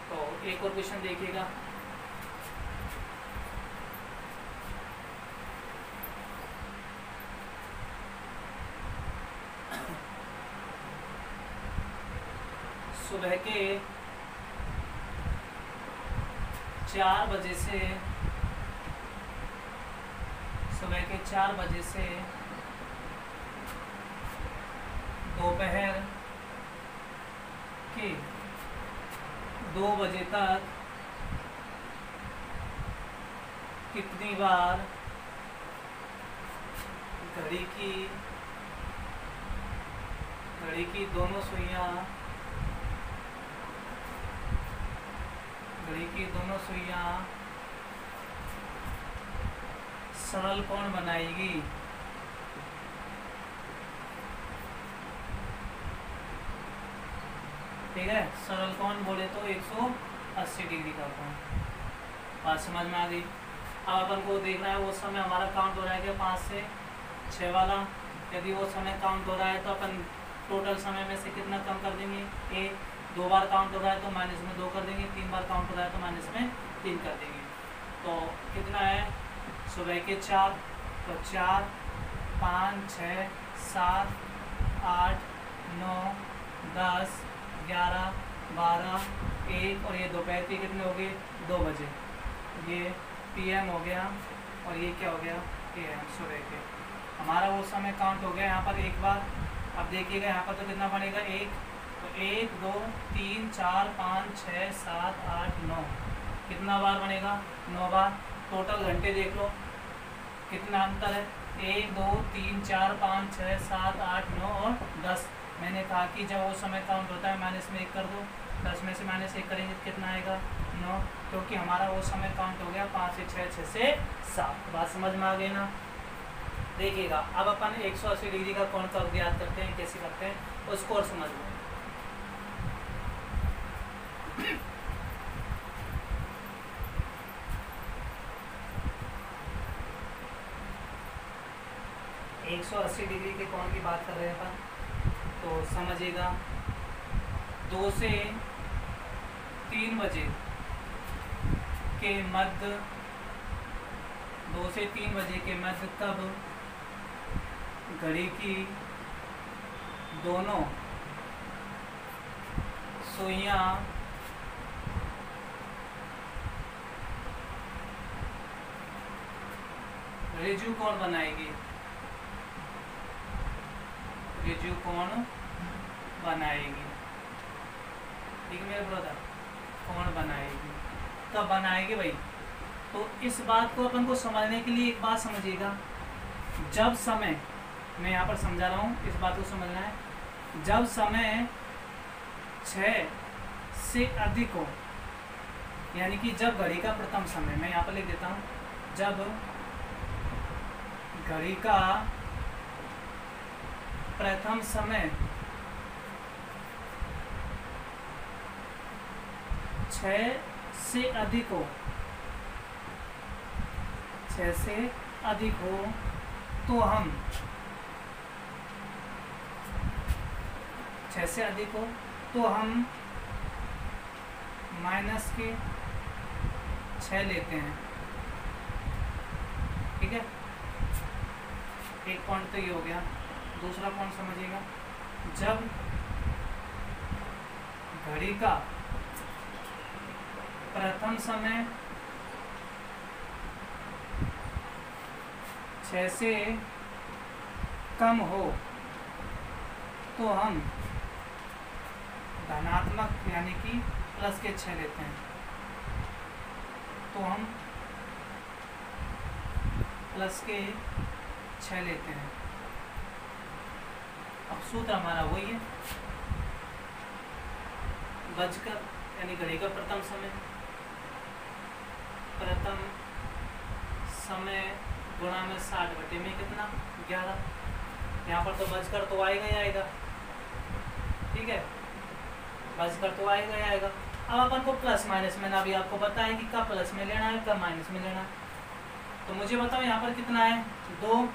तो एक और क्वेश्चन देखिएगा। सुबह के चार बजे से, सुबह के चार बजे से दोपहर के दो बजे तक कितनी बार घड़ी की घड़ी की दोनों सुइयाँ घड़ी की दोनों सुइयाँ सरल कौन बनाएगी? ठीक है? सरल कौन बोले तो 180 डिग्री का कोण बात समझ में आ गई। अब अपन को देखना है वो समय हमारा काउंट हो रहा है कि पाँच से छः वाला। यदि वो समय काउंट हो रहा है तो अपन टोटल समय में से कितना कम कर देंगे? एक दो बार काउंट हो रहा है तो माइनस में दो कर देंगे, तीन बार काउंट हो रहा है तो माइनस में तीन कर देंगे। तो कितना है? सुबह के चार तो चार, पाँच छः सात, आठ, नौ, दस, ग्यारह, बारह, एक और ये दोपहर के कितने हो गए? दो बजे। ये पीएम हो गया और ये क्या हो गया? ए एम सुबह के। हमारा वो समय काउंट हो गया यहाँ पर एक बार। अब देखिएगा यहाँ पर तो कितना बनेगा? एक एक, दो, तीन, चार, पाँच, छः, सात, आठ, नौ। कितना बार बनेगा? नौ बार। टोटल घंटे देख लो। कितना अंतर है? एक, दो, तीन, चार, पाँच, छः, सात, आठ, नौ और दस। मैंने कहा कि जब वो समय काउंट होता है माइनस में एक कर दो। दस में से माइनस एक करेंगे तो कितना आएगा? नौ। क्योंकि तो हमारा वो समय काउंट हो गया पाँच से छः छः से सात। बात समझ में आ गई ना? देखिएगा, अब अपन 180 डिग्री का कौन का ज्ञात करते हैं, कैसे करते हैं? उसको और समझ लो। एक सौ अस्सी डिग्री के कौन की बात कर रहे हैं अपन तो समझिएगा, दो से तीन बजे के मध्य, दो से तीन बजे के मध्य तब घड़ी की दोनों सुइयाँ रिजू कौन बनाएगी? रिजू कौन बनाएगी? ठीक है, मेरे ब्रदर कौन बनाएगी? कब बनाएगी भाई? तो इस बात को अपन को समझने के लिए एक बात समझिएगा। जब समय, मैं यहाँ पर समझा रहा हूँ, इस बात को समझना है। जब समय छ से अधिक हो, यानी कि जब घड़ी का प्रथम समय, मैं यहाँ पर लिख देता हूँ, जब घड़ी का प्रथम समय छ से अधिक हो। छ से अधिक हो तो हम छः से अधिक हो तो हम माइनस के छः लेते हैं। ठीक है? एक पॉइंट तो ये हो गया। दूसरा पॉइंट समझिएगा। जब घड़ी का प्रथम समय छः से कम हो तो हम धनात्मक यानी कि प्लस के छः लेते हैं। तो हम प्लस के छः लेते हैं। अब सूत्र हमारा वही है। बजकर, यानी घड़ी का प्रथम समय। प्रथम समय गुणा में साठ बटे में कितना? ग्यारह। यहाँ पर तो बजकर तो आएगा ही आएगा। ठीक है? बजकर तो आएगा ही आएगा। अब अपन को प्लस माइनस में ना भी आपको पता कि कब प्लस में लेना है, कब माइनस में लेना है। तो मुझे बताओ यहाँ पर कितना है? दो।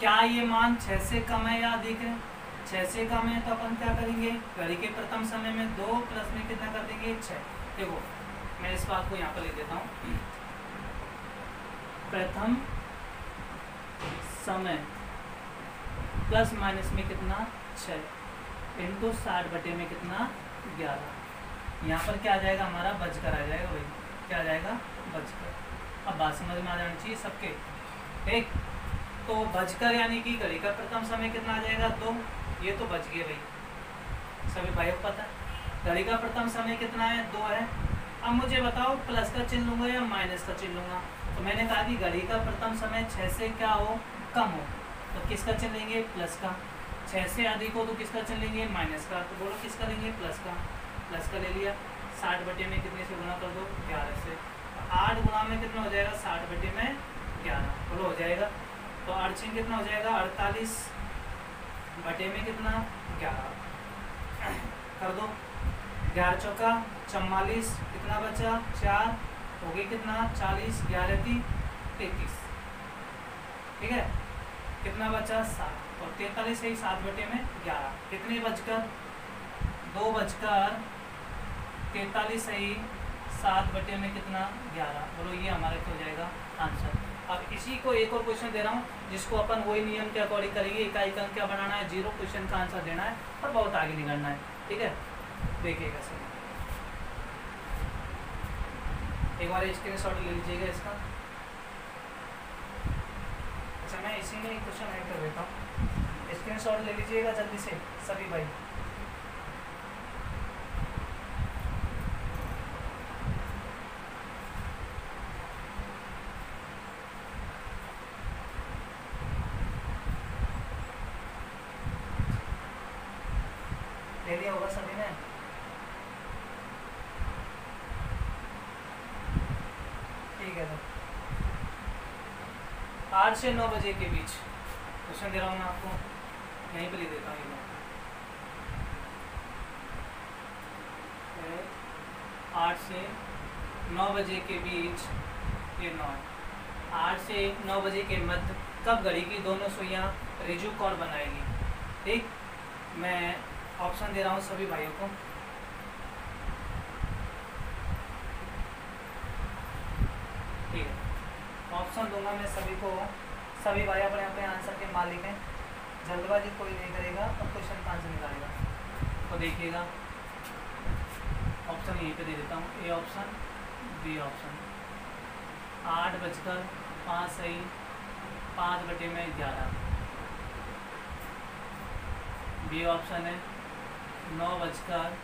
क्या ये मान छः से कम है या अधिक है? छः से कम है तो अपन क्या करेंगे? घड़ी के प्रथम समय में दो प्लस में कितना कर देंगे? छः देखो, मैं इस बात को यहाँ पर लिख देता हूँ। प्रथम समय प्लस माइनस में कितना? छः इंटू साठ बटे में कितना? ग्यारह। यहाँ पर क्या आ जाएगा? हमारा बजकर आ जाएगा भाई। क्या आ जाएगा? बजकर। अब बात समझ में आ जानी चाहिए सबके। ठीक? तो बजकर यानी कि घड़ी का प्रथम समय कितना आ जाएगा? दो ये तो बच गए भाई। सभी भाइयों को पता है। घड़ी का प्रथम समय कितना है? दो है। अब मुझे बताओ, प्लस का चिन्ह लूँगा या माइनस का चिन्ह लूँगा? तो मैंने कहा कि घड़ी का प्रथम समय छः से क्या हो? कम हो। तो किसका चिन्ह लेंगे? प्लस का। छः से अधिक हो तो किसका चिन्ह लेंगे? माइनस का। तो बोलो किसका लेंगे? प्लस का। प्लस का ले लिया। साठ बटे में कितने से गुना कर दो? ग्यारह से। आठ गुना में कितना हो जाएगा? साठ बटे में ग्यारह। बोलो, हो जाएगा। तो अर्चिन कितना हो जाएगा? अड़तालीस बटे में कितना? ग्यारह। कर दो। ग्यारह चौका, चौवालीस, कितना बचा? चार। हो गई कितना? चालीस, ग्यारह थी तैतीस। ठीक है? कितना बचा? सात। और तैतालीस है सात बटे में ग्यारह। कितने बजकर? दो बजकर तैतालीस है सात बटे में कितना? ग्यारह। बोलो ये हमारा क्या हो जाएगा? आंसर। अब इसी को एक और क्वेश्चन दे रहा हूँ, जिसको अपन वही नियम के अकॉर्डिंग करेंगे इकाई का क्या बनाना है? ज़ीरो क्वेश्चन का आंसर देना है और बहुत आगे निकलना है, ठीक है? देखिएगा सर। एक बार स्क्रीन शॉट ले लीजिएगा इसका। अच्छा मैं इसी में क्वेश्चन ऐड कर देता हूँ। स्क्रीन शॉट ले लीजिएगा जल्दी से, सभी भाई ले लिया होगा सभी ने ठीक है तो आठ से नौ बजे के बीच। क्वेश्चन दे रहा हूँ मैं आपको यहीं पर लिख देता हूँ आठ से नौ बजे के बीच ये नौ। आठ से नौ बजे के मध्य कब घड़ी की दोनों सुइयाँ रिजू कौन बनाएगी? ठीक, मैं ऑप्शन दे रहा हूँ सभी भाइयों को। ठीक ऑप्शन दूँगा मैं सभी को। सभी भाई अपने अपने आंसर के मालिक हैं। जल्दबाजी कोई नहीं करेगा और क्वेश्चन का आंसर निकालेगा? तो देखिएगा। ऑप्शन यहीं पे दे देता हूँ। ए ऑप्शन बी ऑप्शन आठ बजकर पाँच सही, पाँच बटे में ग्यारह। बी ऑप्शन है। नौ बजकर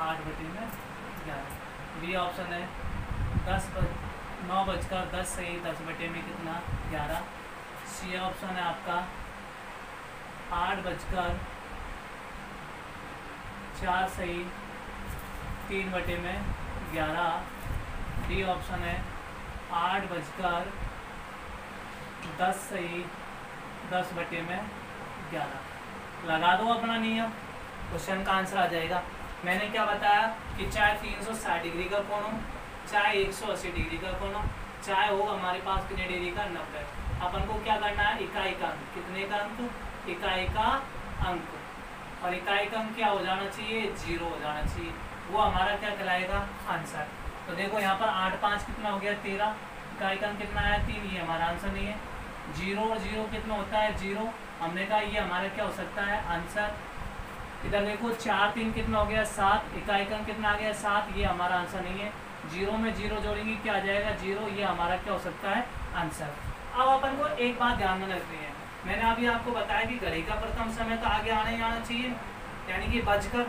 आठ बजे में ग्यारह। बी ऑप्शन है। दस बज नौ बजकर दस सही दस बटे में कितना? ग्यारह। सी ऑप्शन है आपका। आठ बजकर चार सही तीन बटे में ग्यारह। डी ऑप्शन है। आठ बजकर दस सही दस बटे में ग्यारह। लगा दो अपना नियम। क्वेश्चन का आंसर आ जाएगा। मैंने क्या बताया कि चाहे तीन सौ साठ डिग्री का कोण हो चाहे एक सौ अस्सी डिग्री का कोण हो, चाहे हो हमारे पास कितने डिग्री का, नब्बे। अपन को क्या करना है? इकाई का अंक। कितने का अंक? इकाई का अंक। और इकाई का अंक क्या हो जाना चाहिए? ज़ीरो हो जाना चाहिए। वो हमारा क्या कहलाएगा? आंसर। तो देखो यहाँ पर आठ पाँच कितना हो गया? तेरह। इकाई का अंक कितना आया? तीन। ये हमारा आंसर नहीं है। ज़ीरो और ज़ीरो कितना होता है? ज़ीरो। हमने कहा ये हमारा क्या हो सकता है? आंसर। इधर देखो, चार तीन कितना हो गया? सात। इकाई का कितना आ गया? सात। ये हमारा आंसर नहीं है। ज़ीरो में ज़ीरो जोड़ेंगे, क्या आ जाएगा? ज़ीरो, ये हमारा क्या हो सकता है? आंसर अब अपन को एक बात ध्यान में रखनी है। मैंने अभी आपको बताया कि घड़ी का प्रथम समय तो आगे आने ही आना चाहिए। यानी कि बजकर,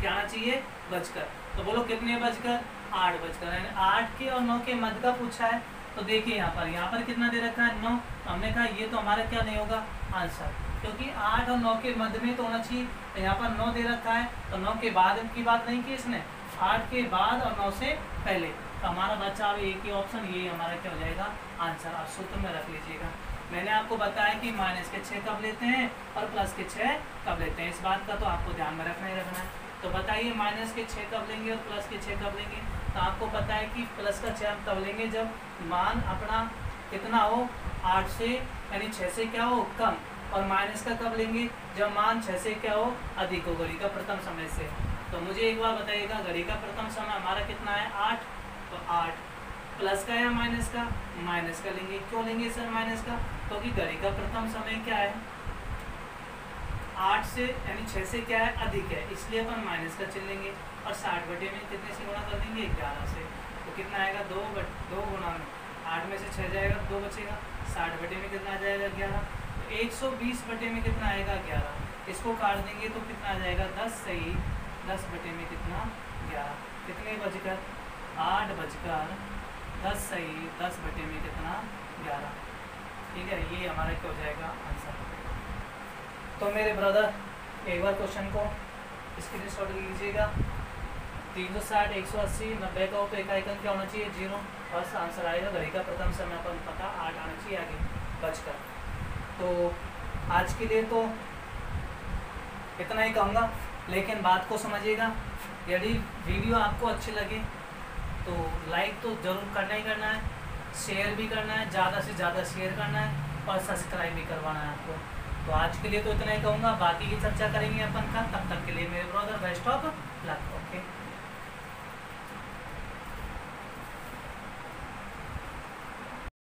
क्या आना चाहिए? बजकर। तो बोलो कितने बजकर? आठ बजकर। यानी आठ के और नौ के मध्य का पूछा है तो देखिए यहाँ पर। यहाँ पर कितना दे रखा है? नौ। हमने कहा, ये तो हमारा क्या नहीं होगा? आंसर क्योंकि आठ और नौ के मध्य में तो होना चाहिए। तो यहाँ पर नौ दे रखा है। तो नौ के बाद की बात नहीं की इसने? आठ के बाद और नौ से पहले। तो हमारा बच्चा अब एक ही ऑप्शन ये हमारा क्या हो जाएगा? आंसर आप सूत्र में रख लीजिएगा। मैंने आपको बताया कि माइनस के छः कब लेते हैं और प्लस के छः कब लेते हैं। इस बात का तो आपको ध्यान में रखना ही रखना है। तो बताइए माइनस के छः कब लेंगे और प्लस के छः कब लेंगे? तो आपको पता है कि प्लस का छः हम तब लेंगे जब मान अपना कितना हो? आठ से, यानी छः से क्या हो? कम। और माइनस का कब लेंगे? जब मान छः से क्या हो? अधिक हो घड़ी का प्रथम समय से। तो मुझे एक बार बताइएगा घड़ी का प्रथम समय हमारा कितना है? आठ। तो आठ। प्लस का या माइनस का? माइनस का लेंगे। क्यों लेंगे सर माइनस का? क्योंकि तो घड़ी का प्रथम समय क्या है? आठ से, यानी छः से क्या है? अधिक है। इसलिए अपन माइनस का चिन्ह लेंगे। और साठ बटे में कितने से गुणा कर देंगे? ग्यारह से। तो कितना आएगा? दो बट, दो गुणा में। आठ में से छः जाएगा, दो बचेगा। साठ बटे में कितना आ जाएगा? ग्यारह। तो एक सौ बीस बटे में कितना आएगा? ग्यारह। इसको काट देंगे तो कितना आ जाएगा? दस। सही। दस बटे में कितना? ग्यारह। कितने बजकर? आठ बजकर दस सही, दस बटे में कितना? ग्यारह। ठीक है, ये हमारा क्या हो जाएगा आंसर तो मेरे ब्रदर एक बार क्वेश्चन को स्क्रीन शॉट लीजिएगा। तीन सौ साठ, एक सौ अस्सी, नब्बे का हो तो एक आइकन क्या होना चाहिए? ज़ीरो। फ़र्स्ट आंसर आएगा। घड़ी का प्रथम समय पर पता आठ आना चाहिए आगे बचकर तो आज के लिए तो इतना ही कहूँगा। लेकिन बात को समझिएगा, यदि वीडियो आपको अच्छी लगे तो लाइक तो ज़रूर करना ही करना है शेयर भी करना है, ज़्यादा से ज़्यादा शेयर करना है और सब्सक्राइब भी करवाना है आपको। तो आज के लिए तो इतना ही कहूँगा, बाकी की चर्चा करेंगे अपन का, तब तक के लिए मेरे ब्रदर बेस्ट ऑफ़